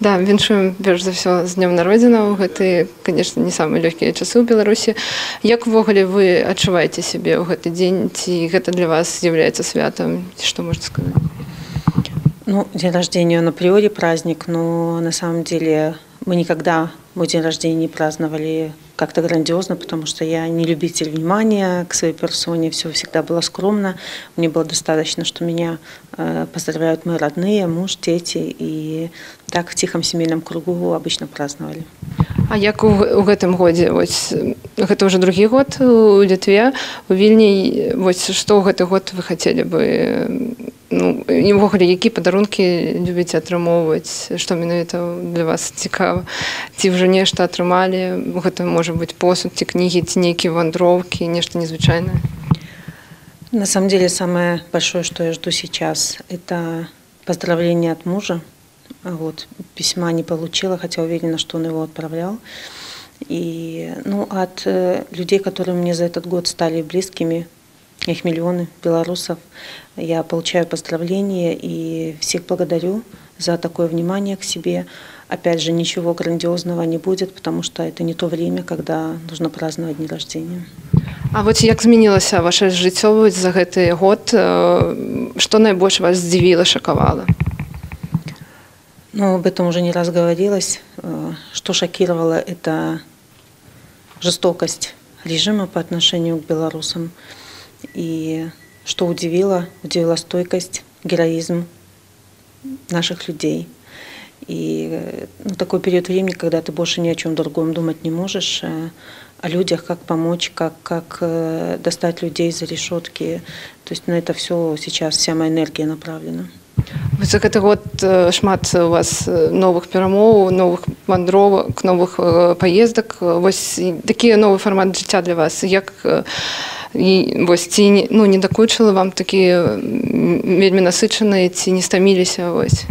Да, віншуем перш за ўсё з днём народзінаў гэты конечно не самыя лёгкія часы ў беларусі як увогуле вы адчуваеце сябе ў гэты дзень ці гэта для вас з'яўляецца святам ці што можна сказаць Ну, день рождения он априори праздник, но на самом деле мы никогда мой день рождения не праздновали как-то грандиозно, потому что я не любитель внимания к своей персоне, все всегда было скромно. Мне было достаточно, что меня э, поздравляют мои родные, муж, дети, и так в тихом семейном кругу обычно праздновали. А як у, г- у гэтым годзе вось гэта ўжо другі год у літве у вільні вось што ў гэты год вы хацелі бы ну і ўвогуле які падарункі любіце атрымоўваць што менавіта для вас цікава ці ўжо нешта атрымалі гэта можа быць посуд ці кнігі ці нейкія вандроўкі нешта незвычайнае На самом деле самое большое, что я жду сейчас, это поздравление от мужа. А Вот, письма не получила, хотя уверена, что он его отправлял. И ну, от э, людей, которые мне за этот год стали близкими, их миллионы белорусов, я получаю поздравления и всех благодарю за такое внимание к себе. Опять же, ничего грандиозного не будет, потому что это не то время, когда нужно праздновать дни рождения. А вось як змянілася ваше жыццё вось за гэты год э, што найбольш вас здзівіла шакавала Но об этом уже не раз говорилось. Э, Что шокировало, это жестокость режима по отношению к белорусам. И что удивило, удивила стойкость, героизм наших людей. И э, ну, такой период времени, когда ты больше ни о чем другом думать не можешь, э, о людях, как помочь, как, как достать людей за решетки. То есть на это все сейчас вся моя энергия направлена Вось за гэты год э, шмат у вас э, новых перамоў новых вандровак новых э, паездак вось і такі новы фармат жыцця для вас як э, і вось ці не- ну не дакучыла вам такі м, вельмі насычаныя ці не стаміліся вось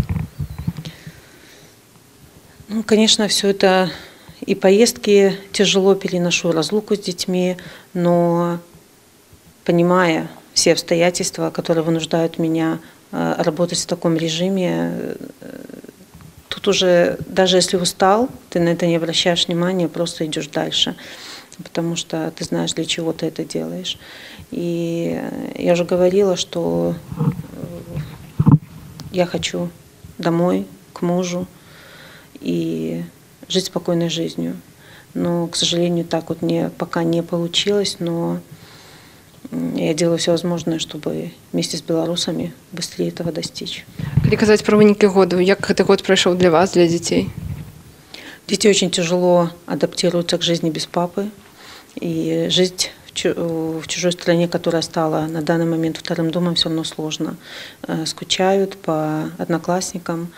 Ну, конечно, все это и поездки тяжело переношу, разлуку с детьми, но понимая все обстоятельства, которые вынуждают меня э, в работать в таком режиме, э, тут уже, даже если устал, ты на это не обращаешь внимания, просто идешь дальше, потому что ты знаешь, для чего ты это делаешь. И э, я уже говорила, что э, я хочу домой, к мужу, и жить спокойной жизнью. Но, к сожалению, так вот мне пока не получилось, но я делаю все возможное, чтобы вместе с белорусами быстрее этого достичь. калі казаць пра вынікі году як гэты год прайшоў для вас для дзяцей Дети очень тяжело адаптируются к жизни без папы, и жить в чу- в чужой стране, которая стала на данный момент вторым домом, все равно сложно. Э, Скучают по одноклассникам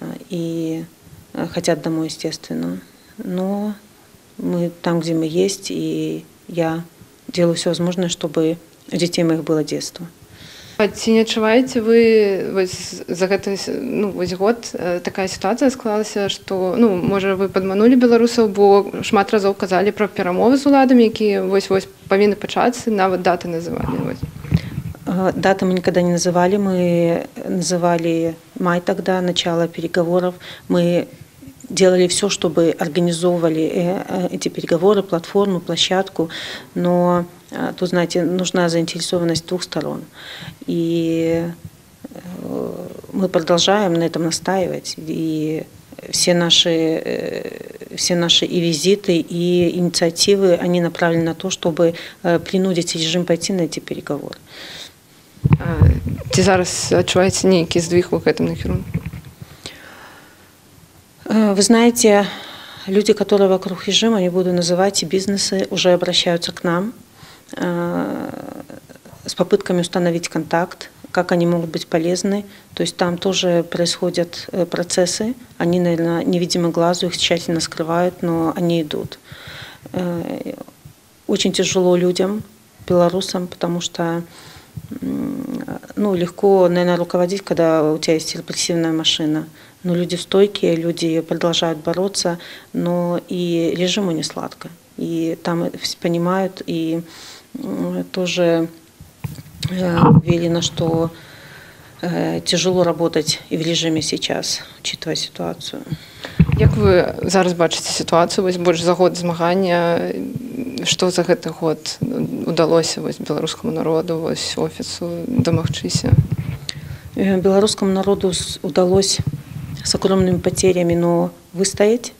э, и э, хотят домой, естественно. Но мы там, где мы есть, и я делаю все возможное, чтобы у детей моих было детство. А ці не адчуваеце вы вось за гэты с- ну вось год э, такая сітуацыя склалася што ну можа вы падманулі беларусаў бо шмат разоў казалі пра перамовы з уладамі якія вось вось павінны пачацца нават даты называлі вось Э, Даты мы никогда не называли, мы называли май тогда, начало переговоров. Мы делали все, чтобы организовывали э, э, эти переговоры, платформу, площадку, но э, тут, знаете, нужна заинтересованность двух сторон. И э, мы продолжаем на этом настаивать. И все наши, э, все наши и визиты, и инициативы, они направлены на то, чтобы э, принудить режим пойти на эти переговоры. А, ці зараз адчуваеце нейкі здвиг у гэтым накірунку Э, Вы знаете, люди, которые вокруг режима, я буду называть, и бизнесы уже обращаются к нам э, с попытками установить контакт, как они могут быть полезны. То есть там тоже происходят э, процессы, они, наверное, невидимы глазу, их тщательно скрывают, но они идут. Э, Очень тяжело людям, белорусам, потому что ну, легко, наверное, руководить, когда у тебя есть репрессивная машина. Но люди стойкие, люди продолжают бороться, но и режиму не сладко. И там все понимают, и тоже уверена, что э, тяжело работать и в режиме сейчас, учитывая ситуацию. Як вы зараз бачыце сітуацыю вось больш за год змагання што за гэты год удалося вось беларускаму народу вось офісу дамагчыся Э, Белорусскому народу удалось с огромными потерями, но выстоять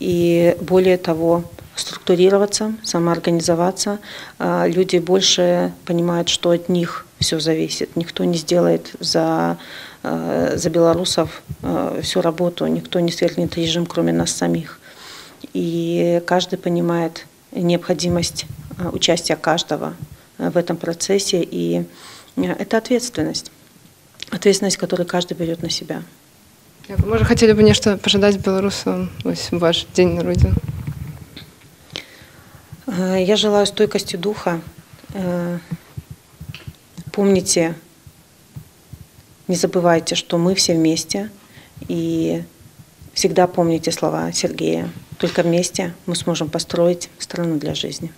и более того структурироваться, самоорганизоваться. А, Люди больше понимают, что от них все зависит. Никто не сделает за, э, за белорусов э, всю работу, никто не свергнет режим, кроме нас самих. И каждый понимает необходимость э, участия каждого в этом процессе, и это ответственность. Ответственность, которую каждый берет на себя. Дякую. можа хацелі бы нешта пажадаць беларусам вось у ваш дзень народзін Э, Я желаю стойкости духа. Помните, не забывайте, что мы все вместе. И всегда помните слова Сергея. Только вместе мы сможем построить страну для жизни.